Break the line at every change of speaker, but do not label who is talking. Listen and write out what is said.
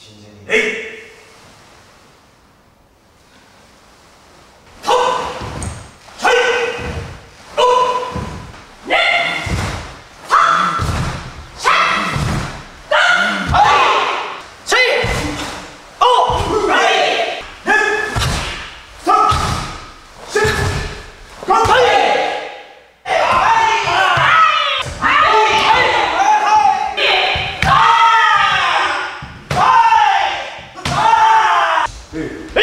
진진이 嗯。